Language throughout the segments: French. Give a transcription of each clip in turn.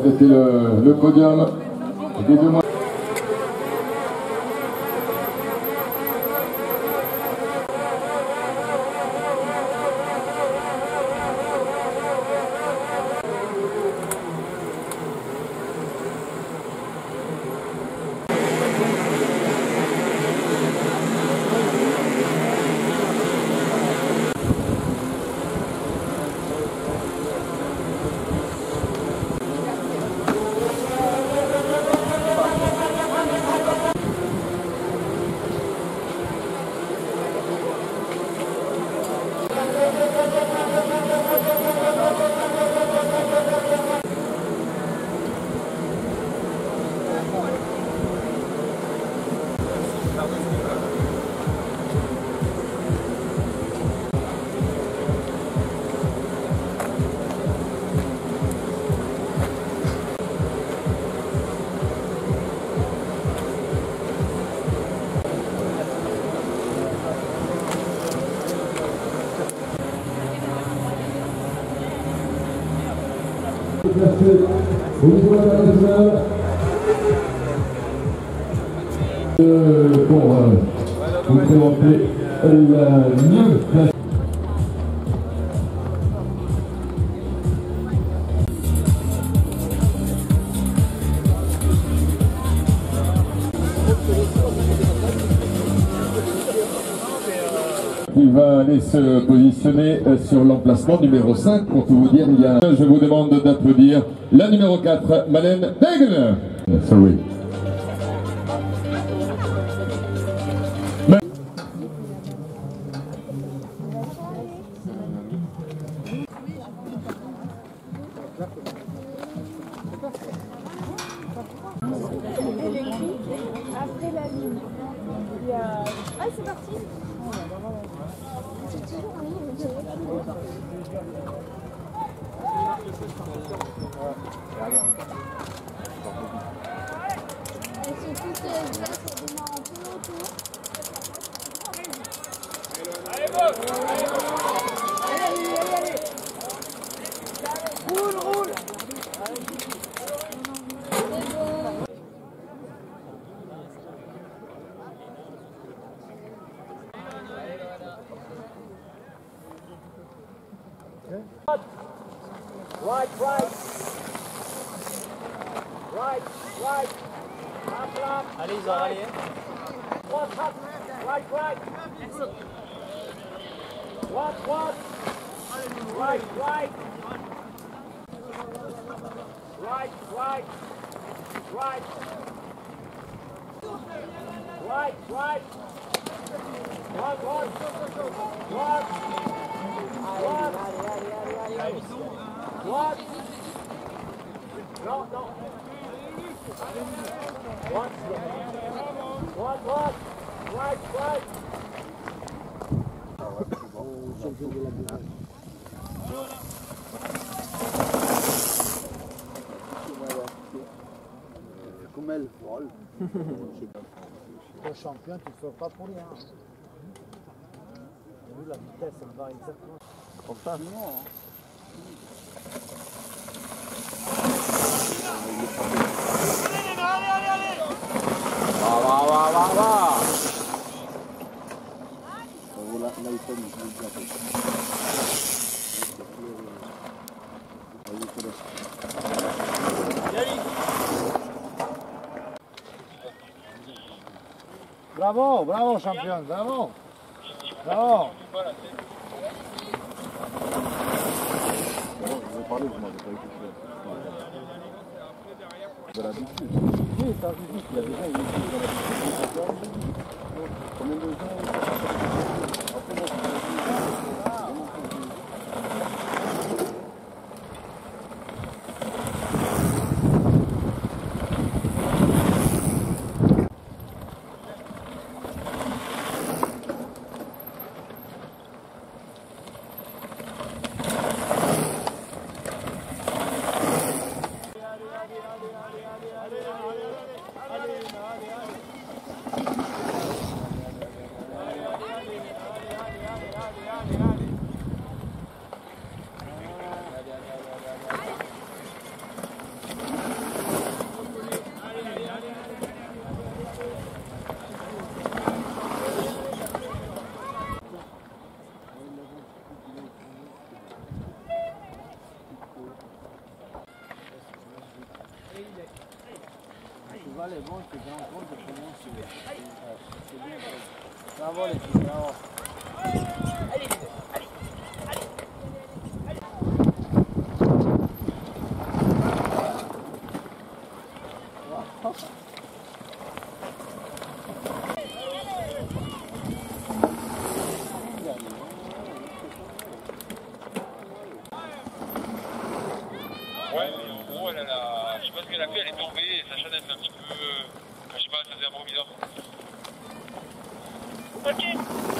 compléter le, le podium, des deux mois. Pour vous présenter la mieux va aller se euh, sur l'emplacement numéro 5. Pour tout vous dire, il y a... je vous demande d'applaudir la numéro 4, Malène Daigle. Sorry. Right, right. Right, right. Up, up. Allez, rallié. What, up. Right, right. What, what. Right, right. Right, right. Right. Right, right. What, what. What. What. What? No, no. What? What? What? Right, right. Comme elle vole. Le champion, tu ne fais pas pour rien. T'as vu la vitesse, elle va exactement. Là, il fait une petite plateau. Là, il fait le- Bravo, bravo champion, bravo. Bravo. Bon, je vais parler, vous m'avez pas écouté. De l'habitude. Oui, vu, il a déjà une de l'habitude. Combien de gens Bye.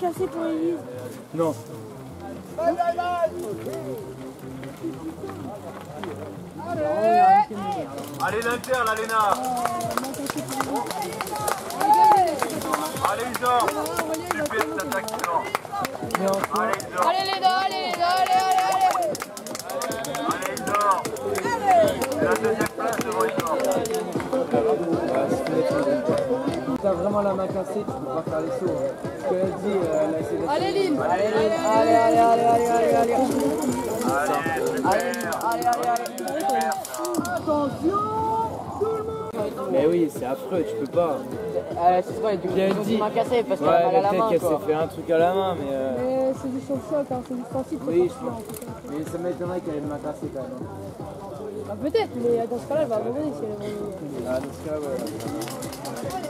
cassée pour Elise. Non. Allez l'Inter, la Léna Allez Isor Super cette attaque Allez Isor Allez les deux, allez les deux, allez, allez, allez Allez Isor C'est la deuxième place devant Isor La main cassée, tu peux pas faire les sauts. Ce qu'elle a dit, euh, elle a essayé d'être- Allez Lynn Allez, allez, allez, allez, allez, allez, allez, allez. Allez, super Mais oui, c'est affreux, tu peux pas. Euh, c'est quoi, du coup, ont dit. main cassée parce qu'elle Ouais, a mal à la peut-être main, qu'elle quoi. s'est fait un truc à la main, mais euh, Mais c'est du choc-choc, hein, c'est du sportif. oui, c'est je pense. Mais ça m'étonnerait qu'elle ait une main cassée quand même. Bah, Peut-être, mais dans ce cas-là, elle va abandonner si elle est vraiment. Ah, dans ce cas, ouais.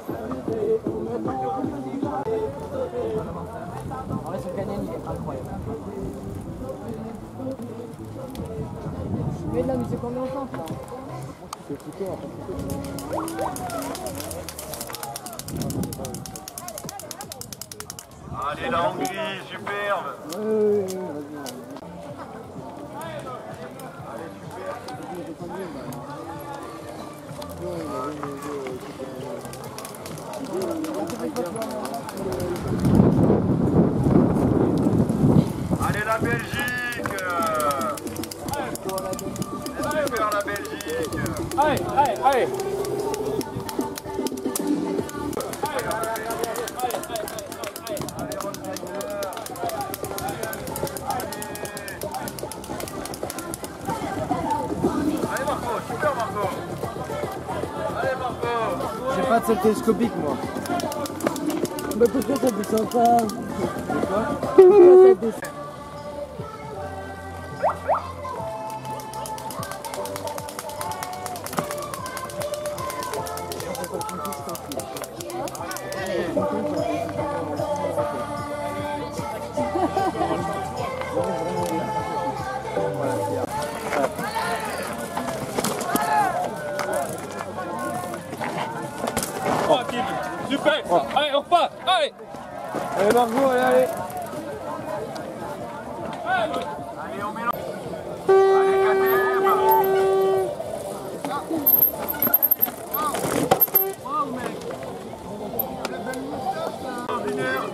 incroyable. Mais là, mais c'est combien de temps ça Allez la Hongrie, superbe Allez la Belgique Super la Belgique Allez, allez, allez Allez Marco, super Marco Allez Marco J'ai pas de télescopique moi. Mais pourquoi ça descend pas Allez, on repart Allez. Allez Margot, allez, allez. Allez on mélange Allez. KTM Ordinaire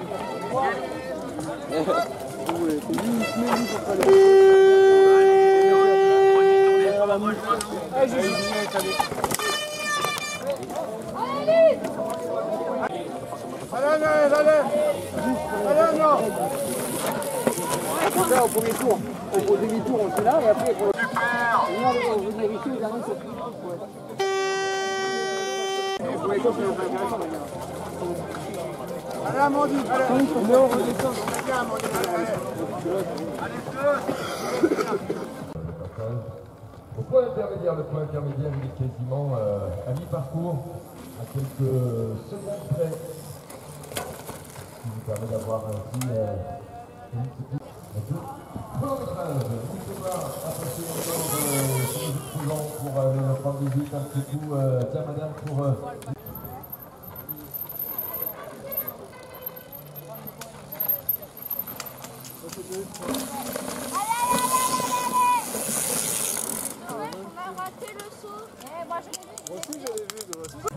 C'est au premier tour. Au, au demi-tour, on fait là, et après, pour Super le au bout de la victoire, les derniers, c'est Ouais. Pour les courses, c'est intéressant, les gars. Au point intermédiaire, le point intermédiaire, il est quasiment euh, à mi-parcours, à quelques secondes près, ce qui nous permet d'avoir ainsi euh, une petite de chronométrage. N'hésitez pas à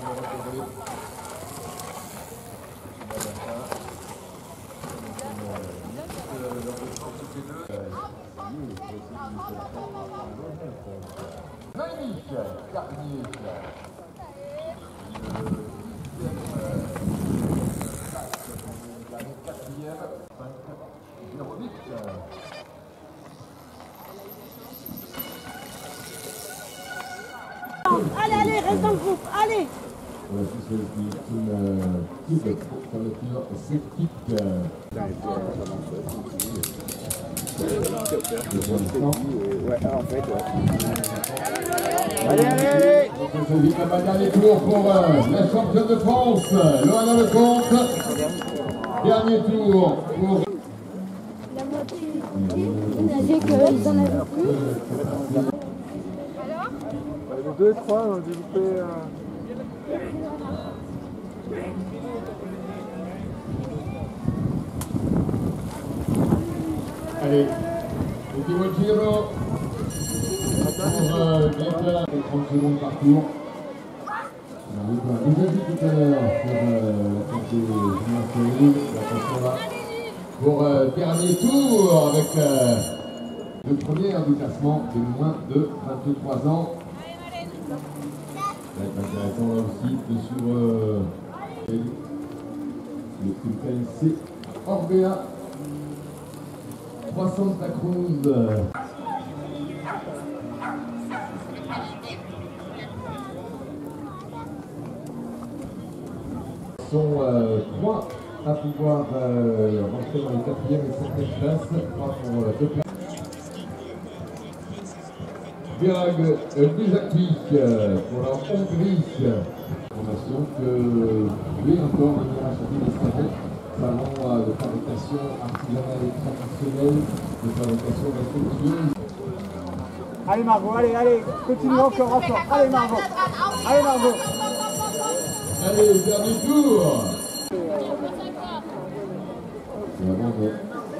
Magnifique Carnier. Euh, quatrième, 5, 0, 8. Allez, allez, reste dans le groupe, allez Voilà, c'est une euh, tir sceptique. Euh. Allez, allez, allez dernier tour pour euh, la championne de France, Loana Lecomte. Dernier tour pour La moitié, dit qu'ils en avaient plus. Les deux, trois, on a développé. Euh... Allez, ultimo giro pour Greta, 30 secondes par tour. On arrive à vous avez dit tout à l'heure pour euh, euh, dernier tour avec euh, le premier du classement de moins de 23 ans. Aussi de le KLC Orbea 300 Santa Cruz. sont euh, trois à pouvoir euh, rentrer dans les quatrième et cinquième places. Trois pour euh, deux places. Birag Bijakvik euh, pour la Hongrie. Information que lui encore venir acheter des euh, de fabrication artisanale et traditionnelle, de fabrication respectueuse. Allez, Margot, allez, allez, continue encore, encore. Allez, Margot. Allez, Margot. Allez, dernier tour Et avant de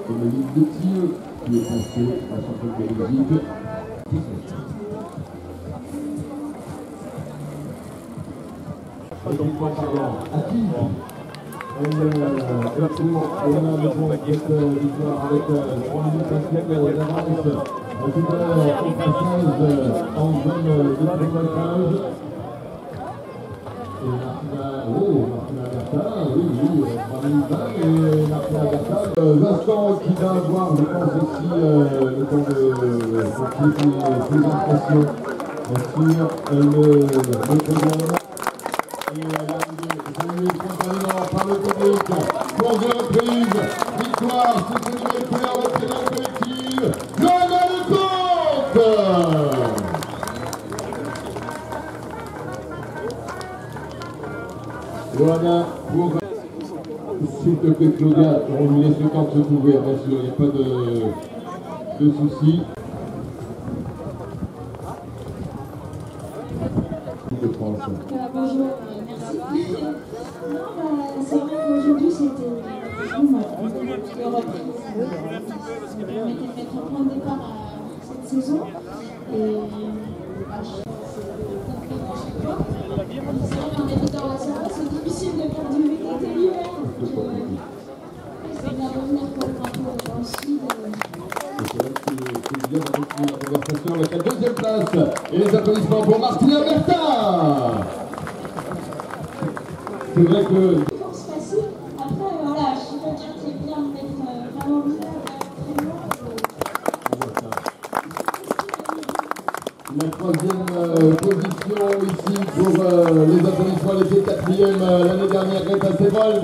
Emeline de Thieu, qui est passée à la championne de Belgique. Et puis, pardon, à qui elle, absolument, elle a besoin de cette victoire avec 3 minutes 24 d'avance. Tout à l'heure, au passage, euh, en de. Et Martina, oh, Martina oui, oui, 3 minutes 20, et Martina Vincent qui va avoir, je pense aussi, le temps de. Et l'arrivée saluée spontanément par le. Victoire sur ce nouvel couleur de finale collective. Johanna Lecomte Johanna, pour... S'il te plaît, Claudia, on lui laisse le temps de se couvrir, bien sûr, il n'y a pas de soucis. Et les applaudissements pour Martina Berta. C'est vrai que course facile. Après, voilà, je peux dire que c'est bien de mettre euh, vraiment le leader très loin. la troisième euh, position ici pour euh, les applaudissements, elle était quatrième euh, l'année dernière, Greta Sevold.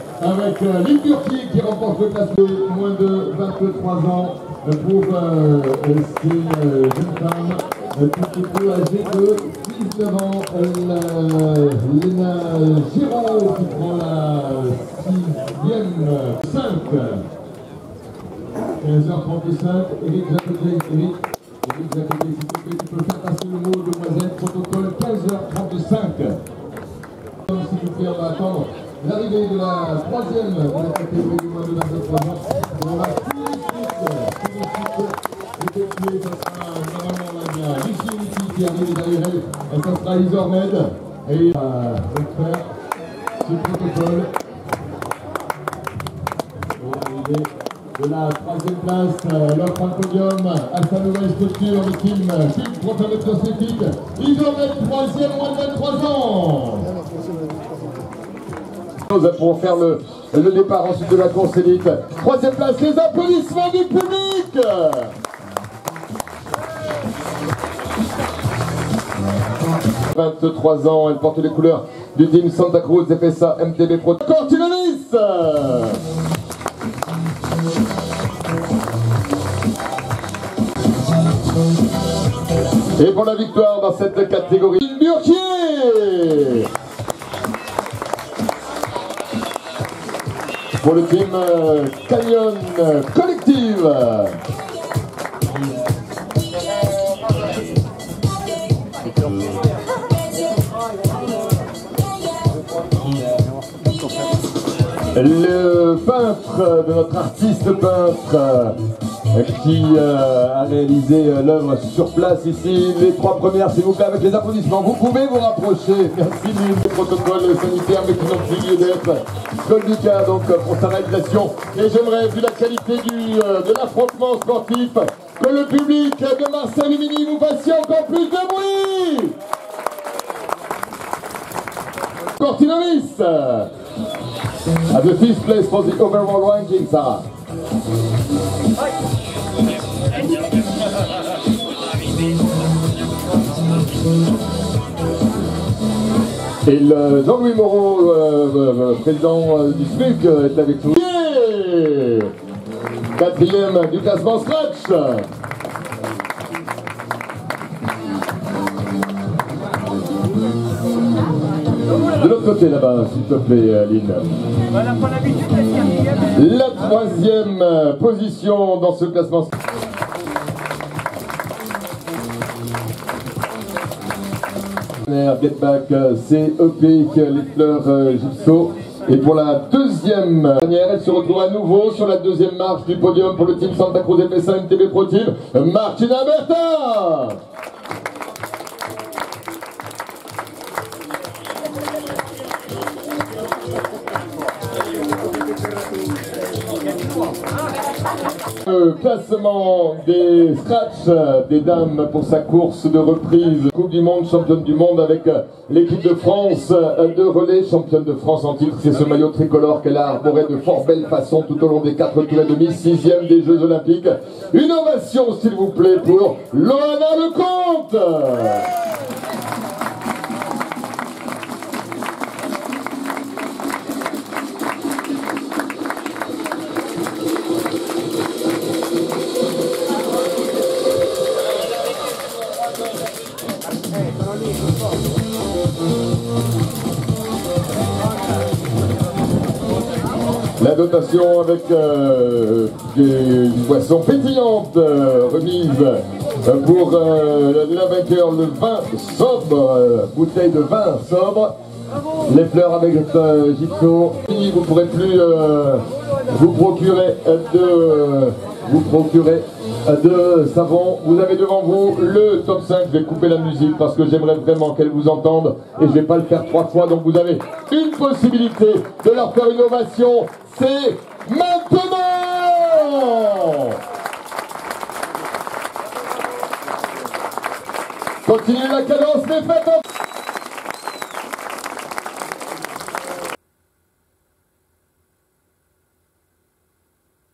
avec euh, Lille Turquie qui remporte le classement moins de 23 ans euh, pour euh, ces euh, jeunes femmes euh, tout peu âgées de 19 ans. Euh, Léna Giraud qui prend la sixième 5. 15h35, Eric Jacotet, Eric, Eric Jacotet, s'il te plaît, tu peux faire passer le mot, demoiselle, protocole 15h35. S'il vous plaît, on va attendre l'arrivée de la troisième de la catégorie du moins de 23 ans. Et on va tout de suite, tout de suite effectuer, ça sera normalement la Lucie Unity qui arrive derrière elle, et ça sera Isormed et euh, frère, ce protocole. De la troisième place, euh, l'offre un podium à sa nouvelle structure, le team Team Protometro Cétique. Isormed, troisième, moins de 23 ans. Pour faire le, le départ ensuite de la course élite. Troisième place, les applaudissements du public 23 ans, elle porte les couleurs du team Santa Cruz FSA MTB Pro. Cortinolis Et pour la victoire dans cette catégorie, pour le team euh, Canyon Collective. Le peintre de notre artiste peintre qui euh, a réalisé euh, l'œuvre sur place ici. Les trois premières, s'il vous plaît, avec les applaudissements. Vous pouvez vous rapprocher. Merci du protocole sanitaire, mais qui Lucas, donc, pour sa réalisation. Et j'aimerais, vu la qualité du, euh, de l'affrontement sportif, que le public de Marseille Lumini vous fassiez encore plus de bruit. Cortinovis the fifth place for the overall ranking, Sarah. Et le Jean-Louis Moreau, euh, euh, président euh, du SMUC, est avec nous. Quatrième du classement Scratch. De l'autre côté là-bas, s'il te plaît, Aline. La troisième euh, position dans ce classement. Get Back euh, CEP, les fleurs euh. Et pour la deuxième dernière, elle se retrouve à nouveau sur la deuxième marche du podium pour le team Santa Cruz FSA MTB Pro Team, Martina Berta. Le classement des scratch euh, des dames pour sa course de reprise Coupe du Monde, championne du monde avec l'équipe de France de relais, championne de France en titre. C'est ce maillot tricolore qu'elle a arboré de fort belle façon tout au long des quatre tours et demi, sixième des Jeux Olympiques. Une ovation s'il vous plaît pour Loana Lecomte. La dotation avec euh, des boissons pétillantes euh, remise euh, pour euh, la vainqueur, le vin sobre, bouteille de vin sobre. Les fleurs avec euh, gypso. Vous pourrez plus vous procurer de vous procurer de savon. Vous avez devant vous le top 5. Je vais couper la musique parce que j'aimerais vraiment qu'elle vous entende et je vais pas le faire trois fois. Donc vous avez une possibilité de leur faire une ovation. C'est maintenant. Continuez la cadence, les fêtes en